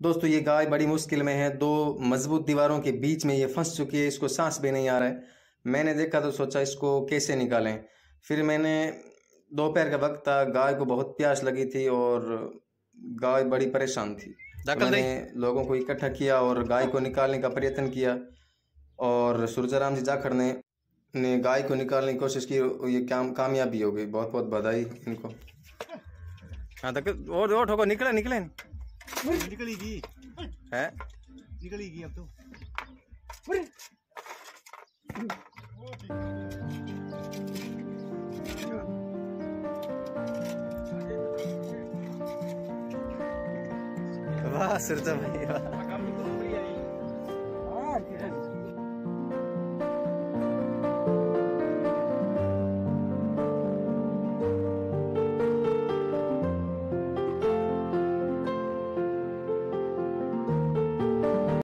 दोस्तों ये गाय बड़ी मुश्किल में है। दो मज़बूत दीवारों के बीच में ये फंस चुकी है। इसको सांस भी नहीं आ रहा है। मैंने देखा तो सोचा इसको कैसे निकालें। फिर मैंने दोपहर का वक्त था। गाय को बहुत प्यास लगी थी और गाय बड़ी परेशान थी। तो मैंने लोगों को इकट्ठा किया और गाय को निकालने का प्रयत्न किया और सूरजाराम जी जाखड़ ने ने गाय को निकालने की कोशिश की। ये काम कामयाबी हो गई। बहुत बहुत बधाई इनको। हाँ तक और और ठोको निकले निकले। निकलेगी। है? निकलेगी अब तो। वाह सुरजा भाई वाह।